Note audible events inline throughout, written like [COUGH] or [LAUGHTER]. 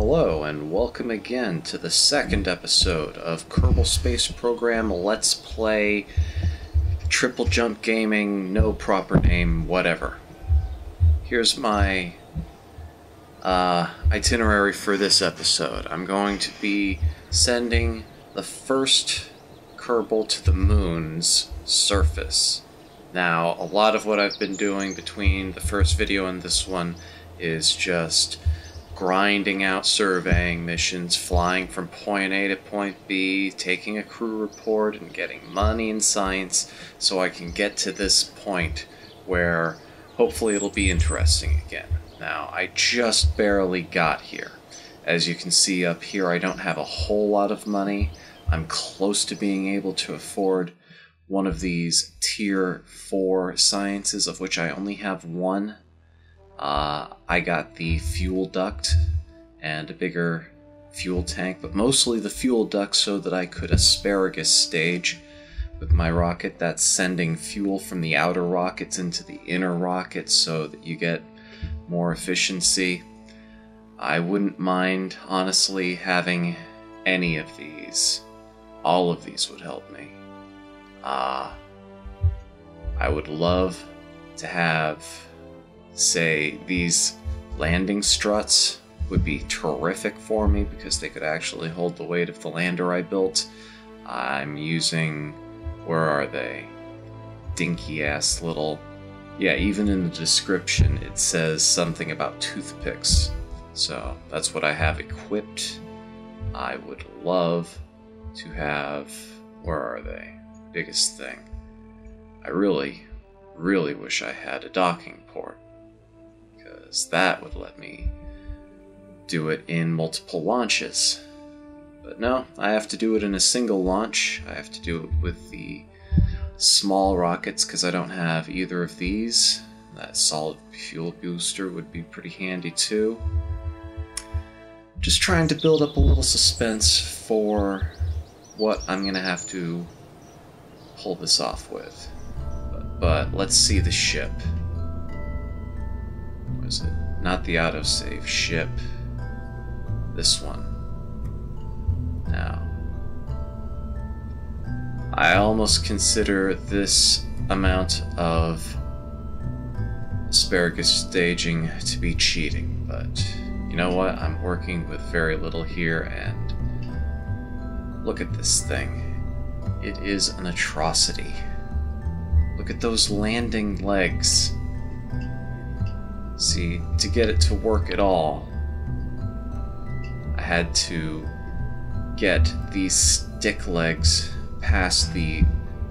Hello, and welcome again to the second episode of Kerbal Space Program Let's Play Triple Jump Gaming, no proper name, whatever. Here's my uh, itinerary for this episode. I'm going to be sending the first Kerbal to the moon's surface. Now, a lot of what I've been doing between the first video and this one is just grinding out surveying missions, flying from point A to point B, taking a crew report, and getting money and science so I can get to this point where hopefully it'll be interesting again. Now, I just barely got here. As you can see up here, I don't have a whole lot of money. I'm close to being able to afford one of these tier 4 sciences, of which I only have one uh, I got the fuel duct and a bigger fuel tank, but mostly the fuel duct so that I could asparagus stage with my rocket. That's sending fuel from the outer rockets into the inner rockets so that you get more efficiency. I wouldn't mind, honestly, having any of these. All of these would help me. Ah, uh, I would love to have say these landing struts would be terrific for me because they could actually hold the weight of the lander I built. I'm using, where are they? Dinky ass little. Yeah, even in the description it says something about toothpicks. So that's what I have equipped. I would love to have. Where are they? Biggest thing. I really, really wish I had a docking port because that would let me do it in multiple launches. But no, I have to do it in a single launch. I have to do it with the small rockets because I don't have either of these. That solid fuel booster would be pretty handy too. Just trying to build up a little suspense for what I'm going to have to pull this off with. But, but let's see the ship is it? Not the autosave ship. This one. Now. I almost consider this amount of asparagus staging to be cheating, but you know what? I'm working with very little here, and look at this thing. It is an atrocity. Look at those landing legs. See, to get it to work at all, I had to get these stick legs past the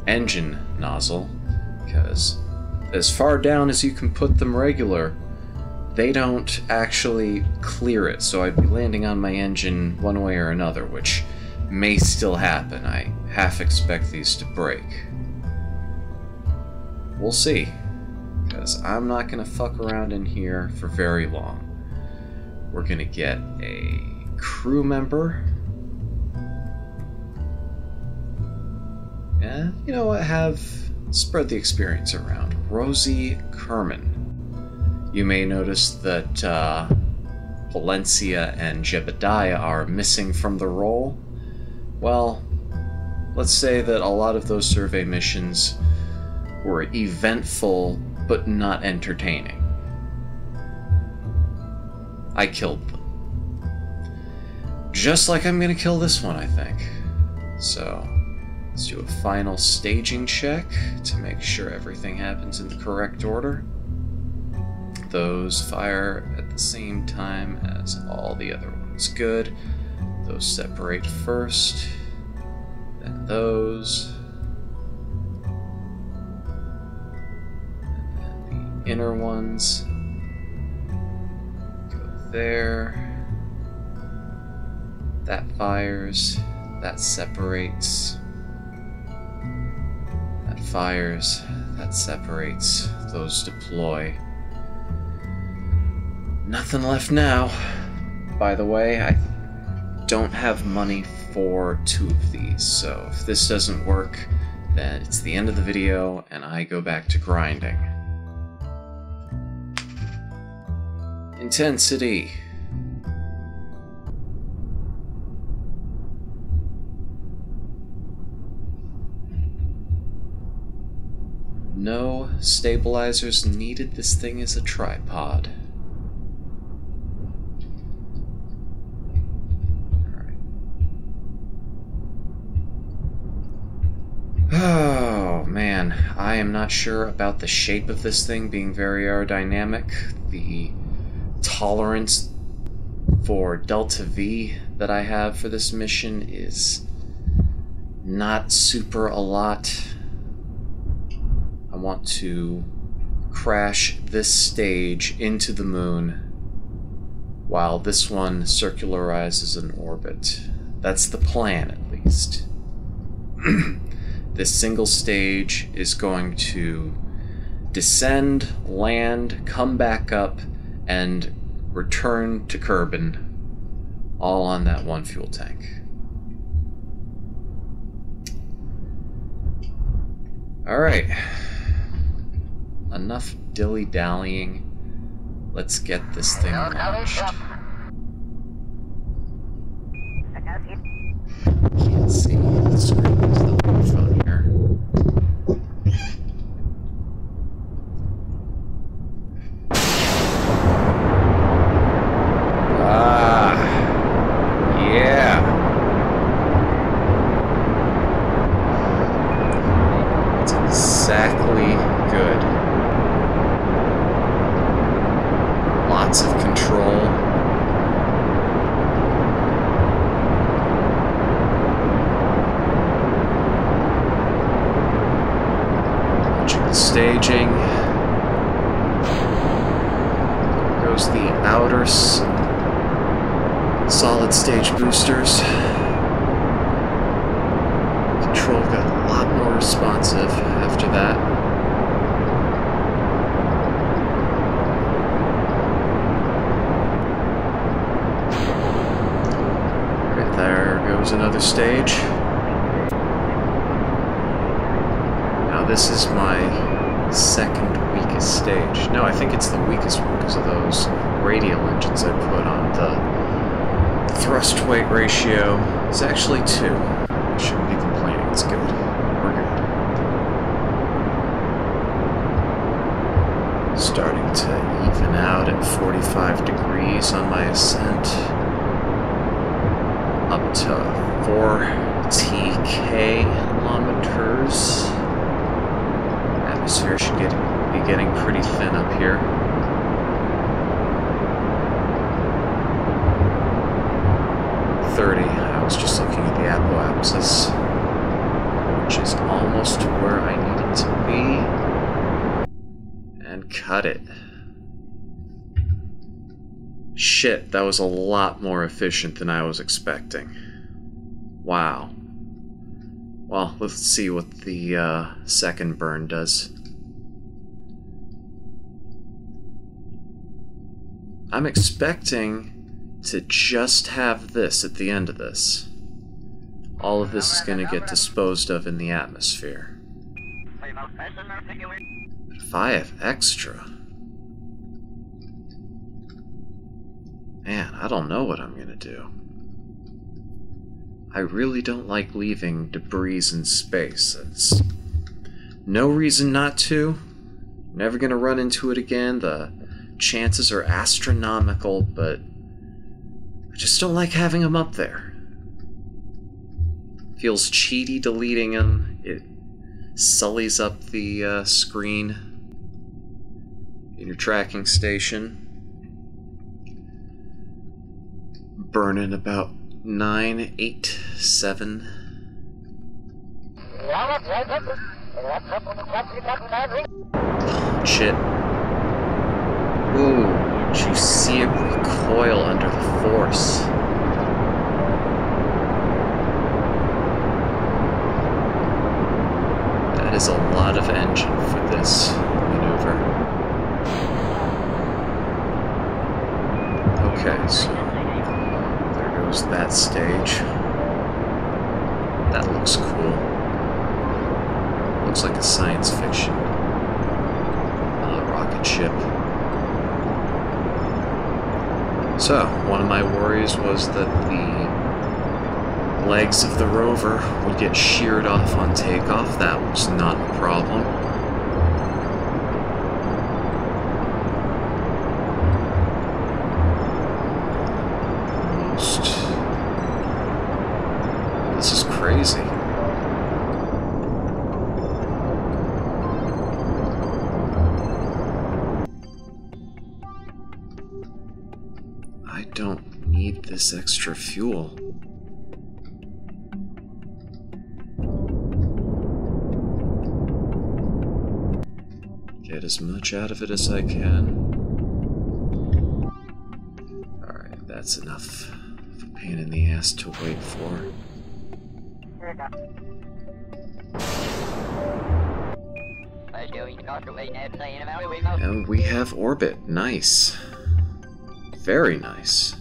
engine nozzle, because as far down as you can put them regular, they don't actually clear it, so I'd be landing on my engine one way or another, which may still happen. I half expect these to break. We'll see because I'm not going to fuck around in here for very long. We're going to get a crew member. And, you know what, have spread the experience around. Rosie Kerman. You may notice that uh, Valencia and Jebediah are missing from the roll. Well, let's say that a lot of those survey missions were eventful but not entertaining. I killed them. Just like I'm gonna kill this one, I think. So, let's do a final staging check to make sure everything happens in the correct order. Those fire at the same time as all the other ones. Good. Those separate first, then those. Inner ones. Go there. That fires. That separates. That fires. That separates. Those deploy. Nothing left now. By the way, I don't have money for two of these, so if this doesn't work, then it's the end of the video and I go back to grinding. Intensity. No stabilizers needed. This thing is a tripod. [SIGHS] Oh man, I am not sure about the shape of this thing being very aerodynamic. The tolerance for delta V that I have for this mission is not super a lot. I want to crash this stage into the moon while this one circularizes in orbit. That's the plan, at least. [CLEARS THROAT] this single stage is going to descend, land, come back up, and return to Kerbin, all on that one fuel tank. Alright. Enough dilly dallying. Let's get this thing launched. Can't see the screen is the microphone here. Ah, yeah. It's exactly good. Lots of control. Watching the staging. There goes the outer s- solid stage boosters. Control got a lot more responsive after that. Right there goes another stage. Now this is my second weakest stage. No, I think it's the weakest one because of those radial engines I put on. The thrust weight ratio is actually two. I shouldn't be complaining. It's good. We're good. Starting to even out at 45 degrees on my ascent. Up to 4 TK kilometers. Atmosphere should get, be getting pretty thin up here. Thirty. I was just looking at the apoapsis, which is almost where I need it to be, and cut it. Shit, that was a lot more efficient than I was expecting. Wow. Well, let's see what the uh, second burn does. I'm expecting to just have this at the end of this. All of this is going to get disposed of in the atmosphere. If I have extra. Man, I don't know what I'm going to do. I really don't like leaving debris in space. It's no reason not to. Never gonna run into it again. The chances are astronomical, but I just don't like having them up there. Feels cheaty deleting them. It sullies up the uh, screen in your tracking station. Burning about nine, eight, seven. Oh, shit. Ooh, did you see it recoil under the force? That is a lot of engine for this maneuver. Okay, so there that stage. That looks cool. Looks like a science fiction uh, rocket ship. So, one of my worries was that the legs of the rover would get sheared off on takeoff. That was not a problem. This extra fuel. Get as much out of it as I can. Alright, that's enough of a pain in the ass to wait for. And we have orbit. Nice. Very nice.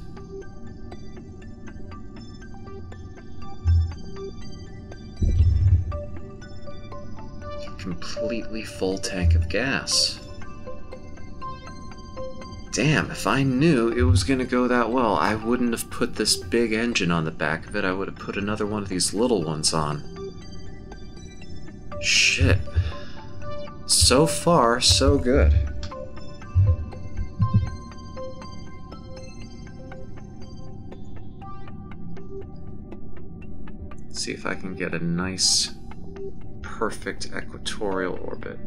Completely full tank of gas. Damn, if I knew it was going to go that well, I wouldn't have put this big engine on the back of it. I would have put another one of these little ones on. Shit. So far, so good. see if I can get a nice, perfect equatorial orbit.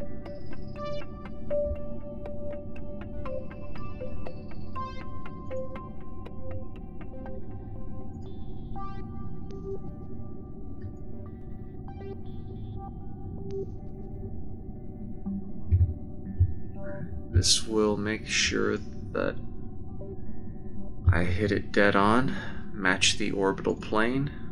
This will make sure that I hit it dead on, match the orbital plane.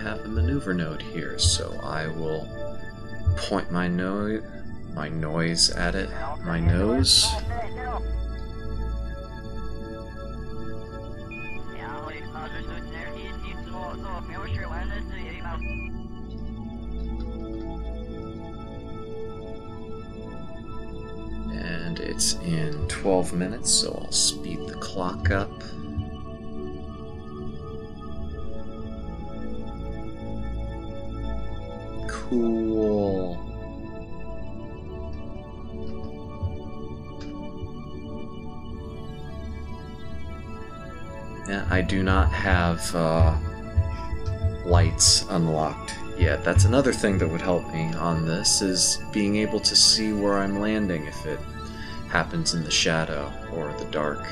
Have a maneuver node here, so I will point my nose my noise at it, my nose, and it's in 12 minutes, so I'll speed the clock up. Cool. Yeah, I do not have uh, lights unlocked yet. That's another thing that would help me on this, is being able to see where I'm landing if it happens in the shadow or the dark.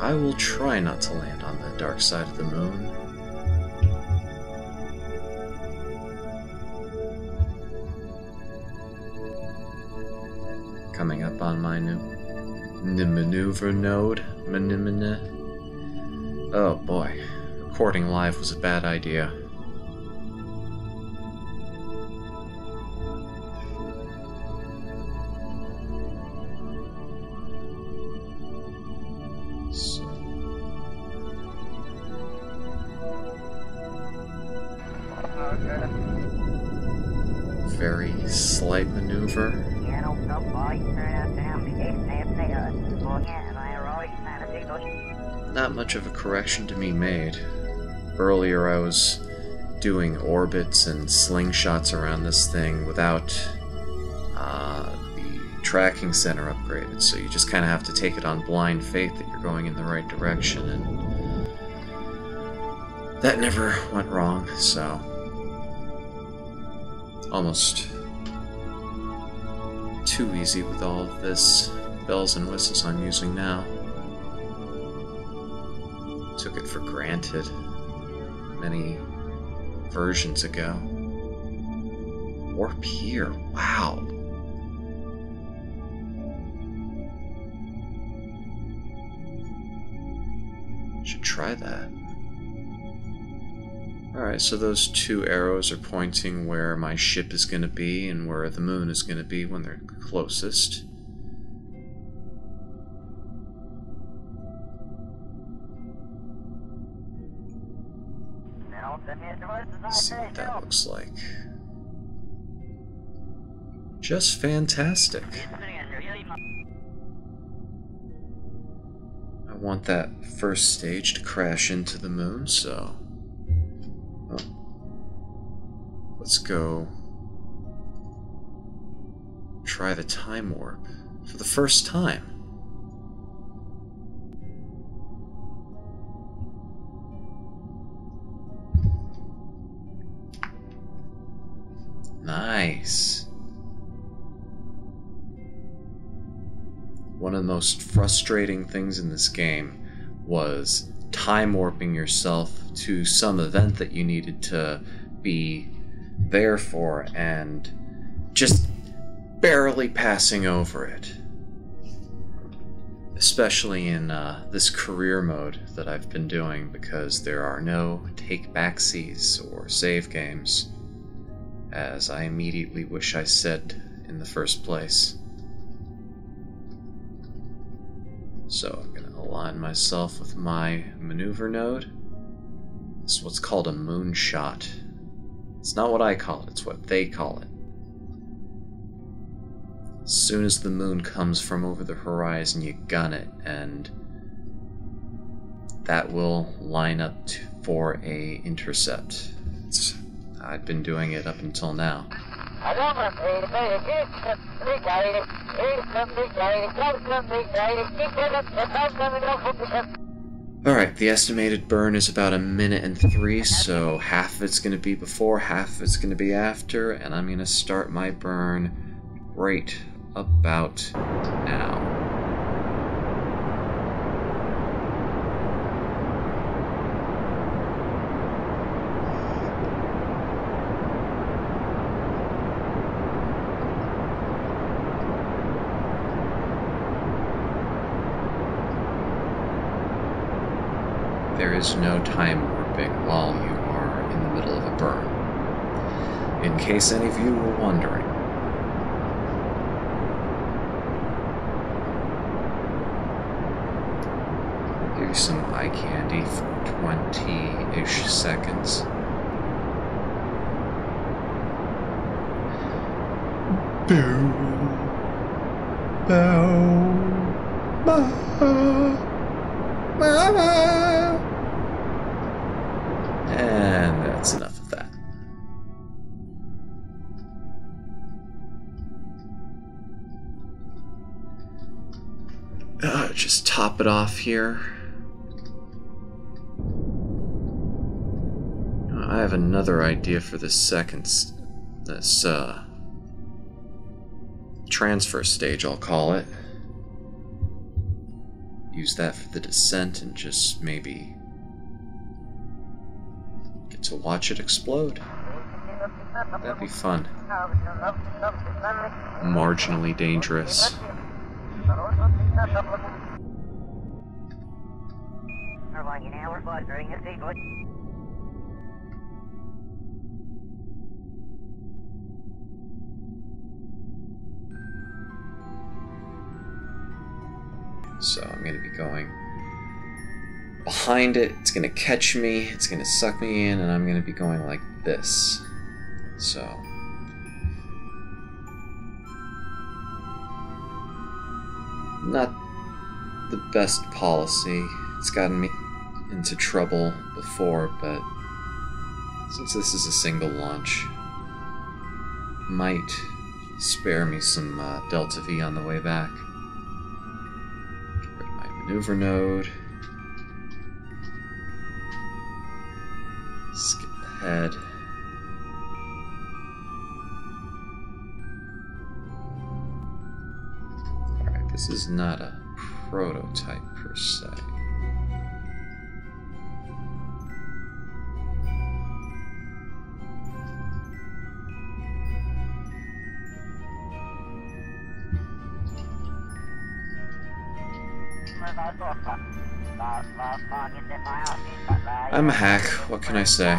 I will try not to land on the dark side of the moon. Coming up on my new maneuver node. Manimina. Oh boy. Recording live was a bad idea. Earlier I was doing orbits and slingshots around this thing without uh, the tracking center upgraded, so you just kind of have to take it on blind faith that you're going in the right direction, and that never went wrong, so almost too easy with all of this bells and whistles I'm using now. Took it for granted many versions ago. Warp here, wow. Should try that. Alright, so those two arrows are pointing where my ship is going to be and where the moon is going to be when they're closest. See what that looks like. Just fantastic. I want that first stage to crash into the moon, so... Oh. Let's go... Try the time warp. For the first time. One of the most frustrating things in this game was time warping yourself to some event that you needed to be there for and just barely passing over it. Especially in uh, this career mode that I've been doing because there are no take backsies or save games, as I immediately wish I said in the first place. So I'm going to align myself with my maneuver node. This is what's called a moonshot. It's not what I call it, it's what they call it. As soon as the moon comes from over the horizon, you gun it, and that will line up for a intercept. It's, I've been doing it up until now. Alright, the estimated burn is about a minute and three, so half of it's going to be before, half of it's going to be after, and I'm going to start my burn right about now. There is no time warping while you are in the middle of a burn. In case any of you were wondering. You some eye candy for 20-ish seconds. Bow. Bow. Bow. Bow. And that's enough of that. Uh, just top it off here. I have another idea for this second, this uh, transfer stage, I'll call it. Use that for the descent and just maybe to watch it explode. That'd be fun. Marginally dangerous. So I'm going to be going behind it. It's to catch me. It's to suck me in, and I'm to be going like this. So. Not the best policy. It's gotten me into trouble before, but since this is a single launch, might spare me some uh, Delta V on the way back Get rid of my maneuver node. Ahead. Alright, this is not a prototype per se. I'm a hack, what can I say?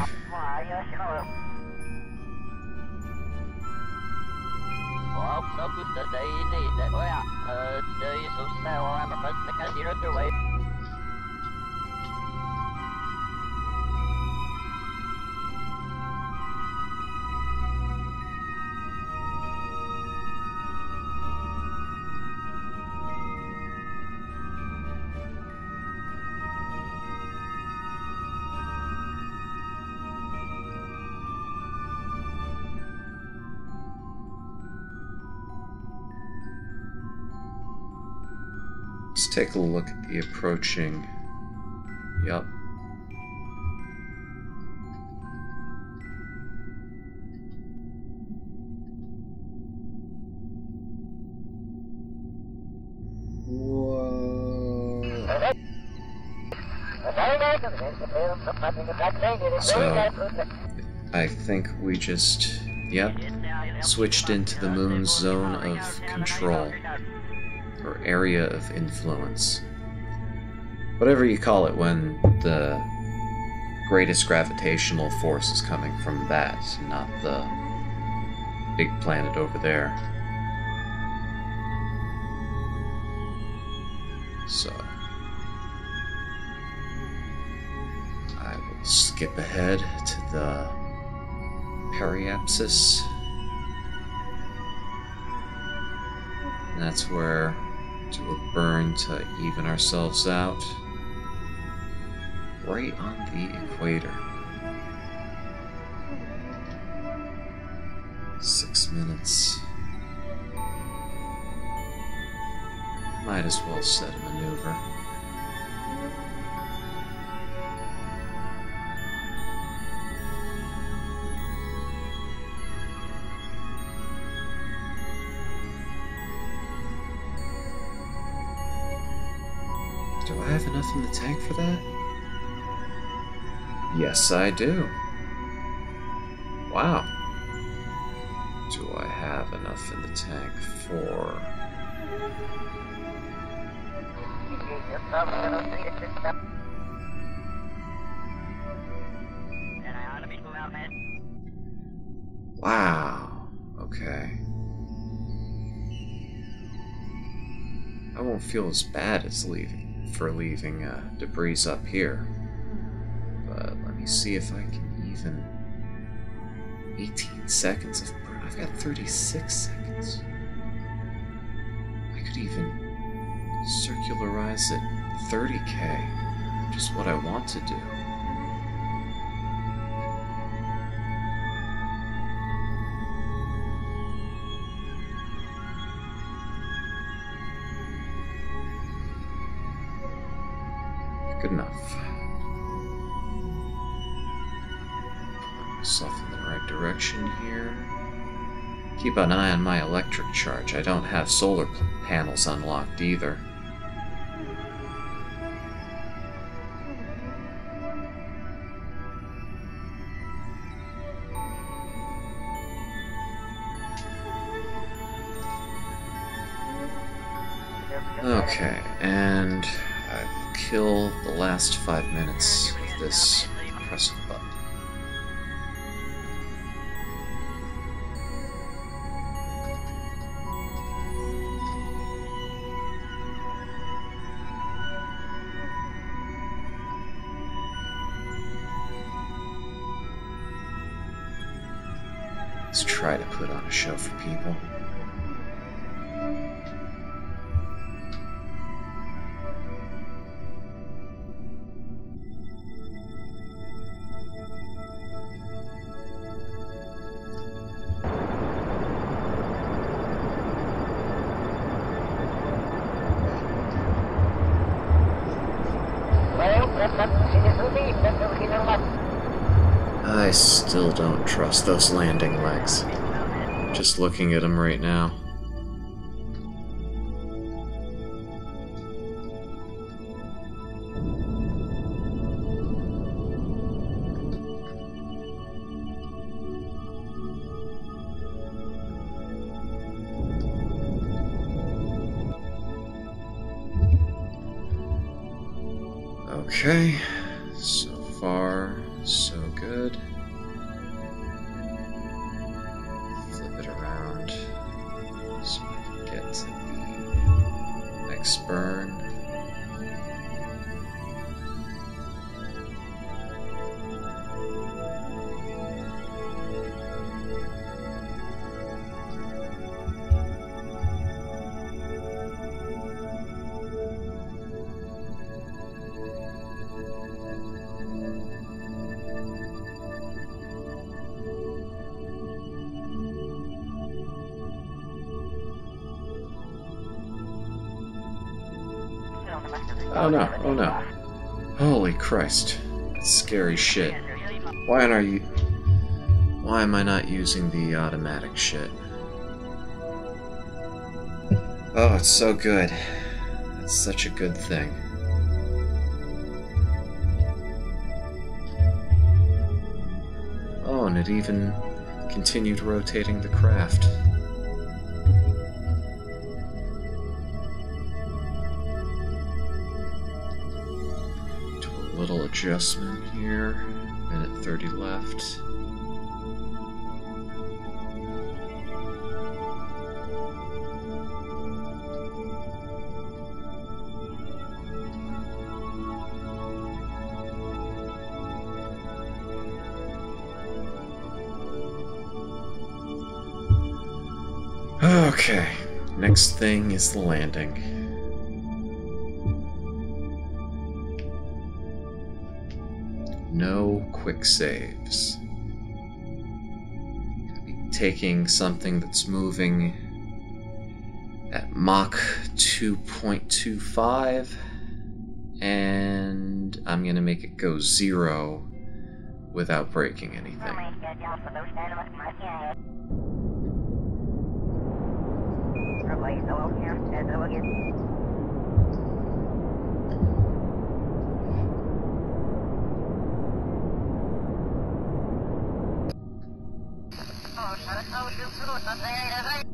Let's take a look at the approaching. Yep. So, I think we just, yep, switched into the moon's zone of control area of influence. Whatever you call it when the greatest gravitational force is coming from that, not the big planet over there. So, I will skip ahead to the periapsis. And that's where do a burn to even ourselves out. Right on the equator. Six minutes. Might as well set a maneuver. In the tank for that? Yes, I do. Wow. Do I have enough in the tank for... Wow. Okay. I won't feel as bad as leaving for leaving uh, debris up here. But let me see if I can even 18 seconds of. I've got 36 seconds. I could even circularize it 30k, which is what I want to do. Keep an eye on my electric charge. I don't have solar panels unlocked either. Okay, and I will kill the last five minutes of this press button. A show for people. I still don't trust those landing legs. Just looking at him right now. Okay, Holy Christ. That's scary shit. Why are you... Why am I not using the automatic shit? Oh, it's so good. It's such a good thing. Oh, and it even continued rotating the craft. Little adjustment here. Minute 30 left. Okay, next thing is the landing. No quick saves. Taking something that's moving at Mach 2.25 and I'm gonna make it go zero without breaking anything.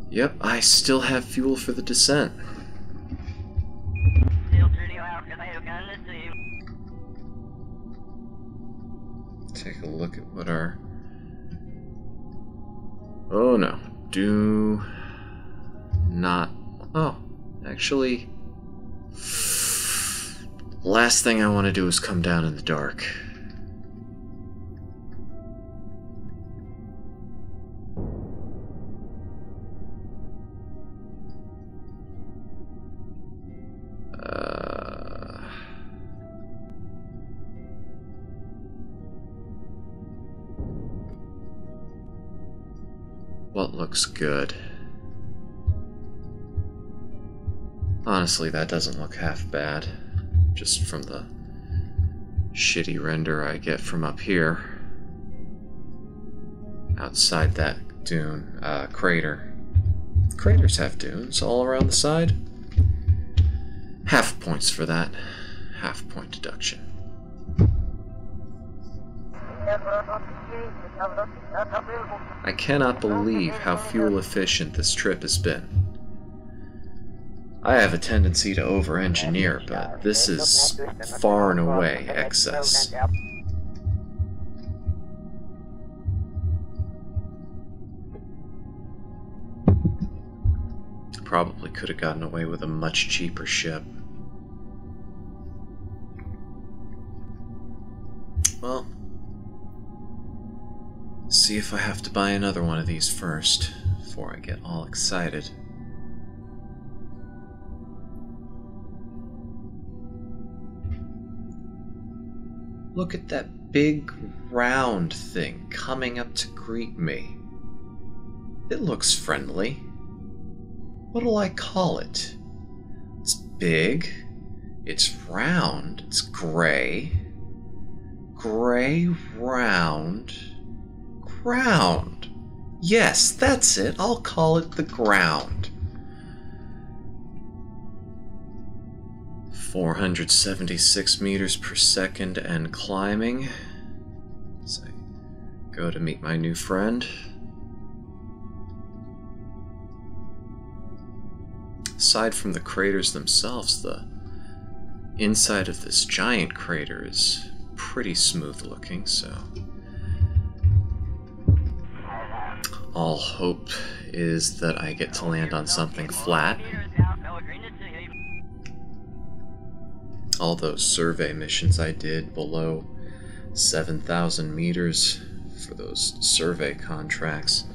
Yep, I still have fuel for the descent. Take a look at what our. Oh no. Do not. Oh, actually. Last thing I want to do is come down in the dark. Looks good? Honestly, that doesn't look half bad. Just from the shitty render I get from up here. Outside that dune, uh, crater. Craters have dunes all around the side. Half points for that. Half point deduction. I cannot believe how fuel efficient this trip has been. I have a tendency to over engineer, but this is far and away excess. Probably could have gotten away with a much cheaper ship. See if I have to buy another one of these first, before I get all excited. Look at that big round thing coming up to greet me. It looks friendly. What'll I call it? It's big. It's round. It's gray. Gray, round, ground. Yes, that's it. I'll call it the ground. 476 meters per second and climbing. I go to meet my new friend. Aside from the craters themselves, the inside of this giant crater is pretty smooth looking, so. All hope is that I get to land on something flat. all those survey missions I did below 7,000 meters for those survey contracts.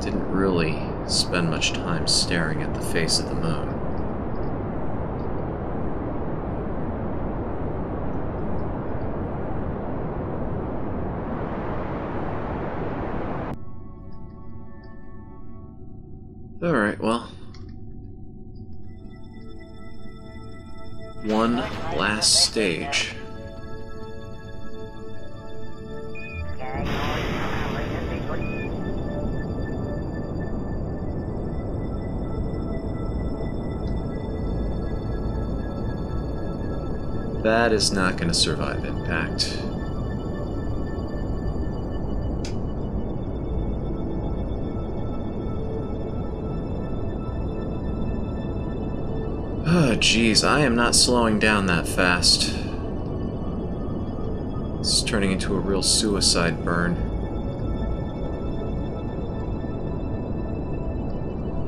Didn't really spend much time staring at the face of the moon. That is not going to survive impact. Oh, jeez, I am not slowing down that fast. It's turning into a real suicide burn.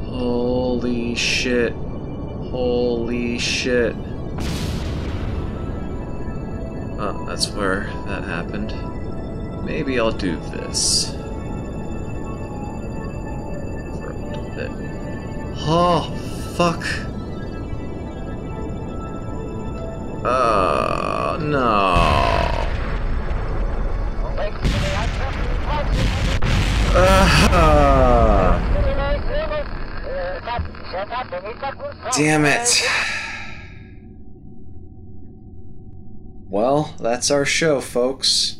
Holy shit. Holy shit. That's where that happened. Maybe I'll do this. For a little bit. Oh, fuck. Oh, no. Uh, damn it. Well, that's our show, folks.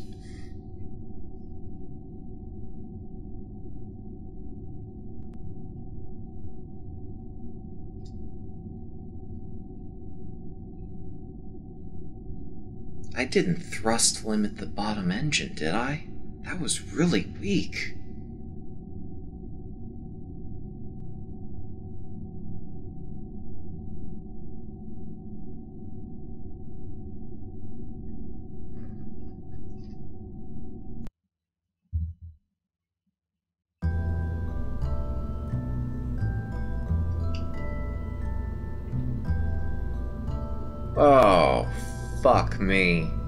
I didn't thrust limit the bottom engine, did I? That was really weak. Oh, fuck me.